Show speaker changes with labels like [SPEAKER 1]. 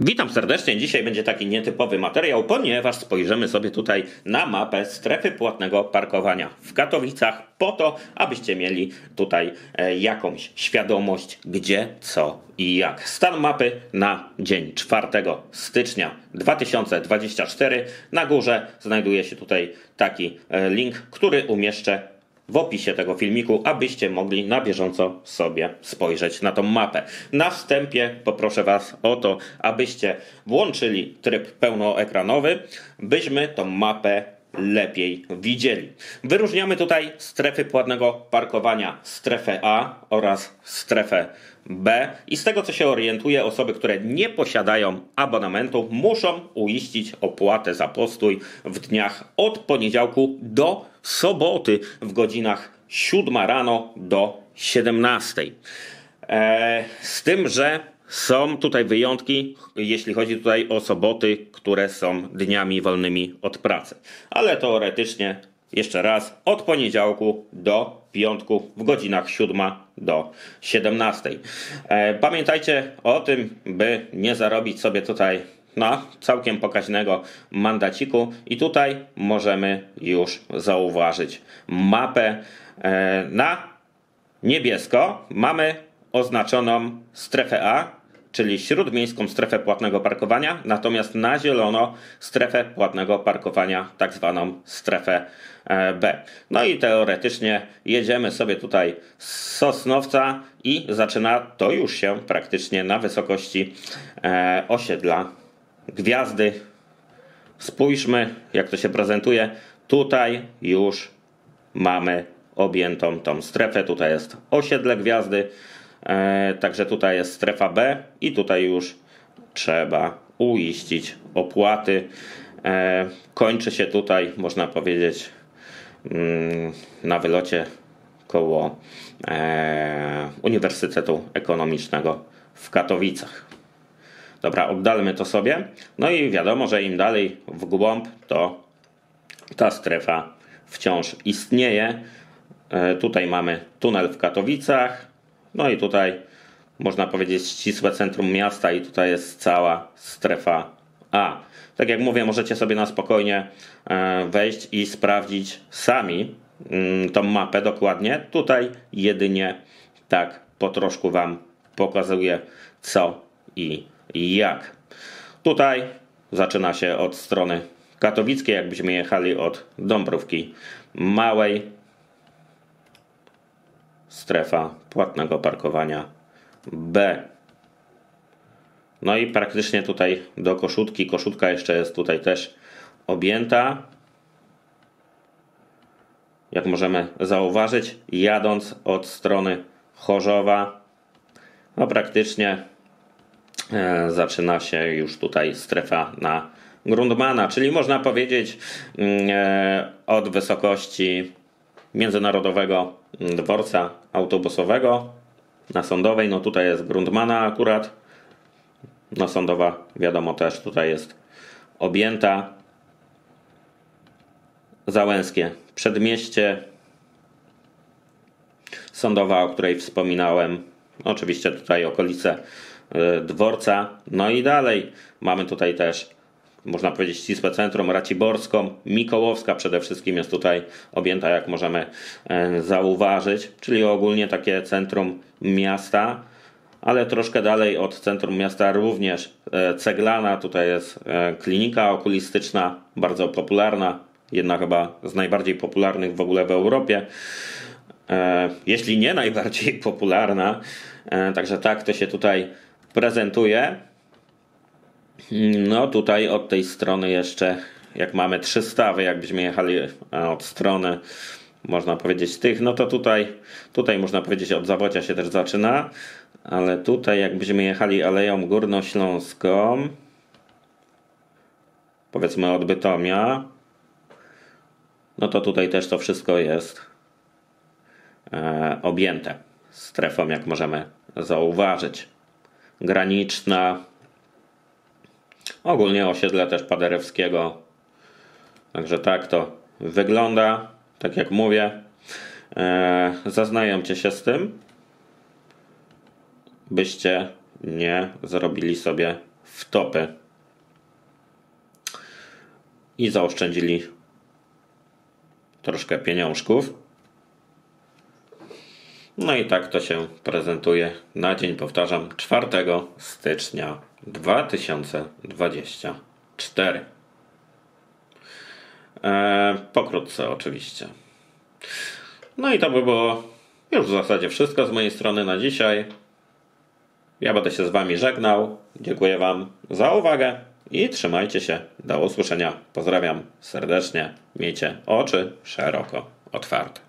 [SPEAKER 1] Witam serdecznie. Dzisiaj będzie taki nietypowy materiał, ponieważ spojrzymy sobie tutaj na mapę strefy płatnego parkowania w Katowicach, po to, abyście mieli tutaj e, jakąś świadomość, gdzie, co i jak. Stan mapy na dzień 4 stycznia 2024. Na górze znajduje się tutaj taki e, link, który umieszczę w opisie tego filmiku, abyście mogli na bieżąco sobie spojrzeć na tą mapę. Na wstępie poproszę Was o to, abyście włączyli tryb pełnoekranowy, byśmy tą mapę lepiej widzieli. Wyróżniamy tutaj strefy płatnego parkowania, strefę A oraz strefę B i z tego co się orientuję, osoby, które nie posiadają abonamentu muszą uiścić opłatę za postój w dniach od poniedziałku do soboty w godzinach 7 rano do 17. E, z tym, że są tutaj wyjątki, jeśli chodzi tutaj o soboty, które są dniami wolnymi od pracy. Ale teoretycznie, jeszcze raz, od poniedziałku do piątku w godzinach 7 do 17. E, pamiętajcie o tym, by nie zarobić sobie tutaj na całkiem pokaźnego mandaciku. I tutaj możemy już zauważyć mapę. E, na niebiesko mamy oznaczoną strefę A, czyli śródmiejską strefę płatnego parkowania, natomiast na zielono strefę płatnego parkowania, tak zwaną strefę e, B. No i teoretycznie jedziemy sobie tutaj z Sosnowca i zaczyna to już się praktycznie na wysokości e, osiedla Gwiazdy. Spójrzmy, jak to się prezentuje. Tutaj już mamy objętą tą strefę. Tutaj jest osiedle Gwiazdy. E, także tutaj jest strefa B i tutaj już trzeba uiścić opłaty. E, kończy się tutaj, można powiedzieć, mm, na wylocie koło e, Uniwersytetu Ekonomicznego w Katowicach. Dobra, oddalmy to sobie. No i wiadomo, że im dalej w głąb, to ta strefa wciąż istnieje. Tutaj mamy tunel w Katowicach, no i tutaj można powiedzieć ścisłe centrum miasta i tutaj jest cała strefa A. Tak jak mówię, możecie sobie na spokojnie e, wejść i sprawdzić sami mm, tą mapę dokładnie. Tutaj jedynie tak po troszku Wam pokazuję co i jak. Tutaj zaczyna się od strony katowickiej, jakbyśmy jechali od Dąbrówki Małej strefa płatnego parkowania B. No i praktycznie tutaj do koszutki, koszutka jeszcze jest tutaj też objęta. Jak możemy zauważyć, jadąc od strony Chorzowa, no praktycznie e, zaczyna się już tutaj strefa na Grundmana, czyli można powiedzieć mm, e, od wysokości międzynarodowego dworca autobusowego na Sądowej. No tutaj jest Grundmana akurat. No Sądowa wiadomo też tutaj jest objęta. Załęskie przedmieście. Sądowa, o której wspominałem. Oczywiście tutaj okolice y, dworca. No i dalej mamy tutaj też można powiedzieć ścisłe centrum, Raciborską, Mikołowska przede wszystkim jest tutaj objęta, jak możemy e, zauważyć, czyli ogólnie takie centrum miasta, ale troszkę dalej od centrum miasta również e, Ceglana, tutaj jest e, klinika okulistyczna, bardzo popularna, jedna chyba z najbardziej popularnych w ogóle w Europie, jeśli nie najbardziej popularna, także tak to się tutaj prezentuje. No tutaj od tej strony jeszcze, jak mamy trzy stawy, jakbyśmy jechali e, od strony, można powiedzieć tych, no to tutaj, tutaj można powiedzieć od zawodzia się też zaczyna, ale tutaj jakbyśmy jechali Aleją Górnośląską, powiedzmy od Bytomia, no to tutaj też to wszystko jest e, objęte strefą, jak możemy zauważyć. Graniczna, Ogólnie osiedle też Paderewskiego. Także tak to wygląda. Tak jak mówię, e, zaznajomcie się z tym, byście nie zrobili sobie w topy i zaoszczędzili troszkę pieniążków. No i tak to się prezentuje na dzień, powtarzam, 4 stycznia 2024. Eee, pokrótce oczywiście. No i to by było już w zasadzie wszystko z mojej strony na dzisiaj. Ja będę się z Wami żegnał. Dziękuję Wam za uwagę i trzymajcie się. Do usłyszenia. Pozdrawiam serdecznie. Miejcie oczy szeroko otwarte.